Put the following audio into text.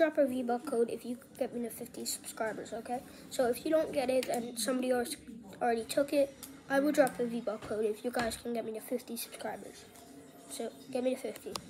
drop a V-Buck code if you get me to 50 subscribers, okay? So if you don't get it and somebody else already took it, I will drop a V-Buck code if you guys can get me to 50 subscribers. So get me to 50.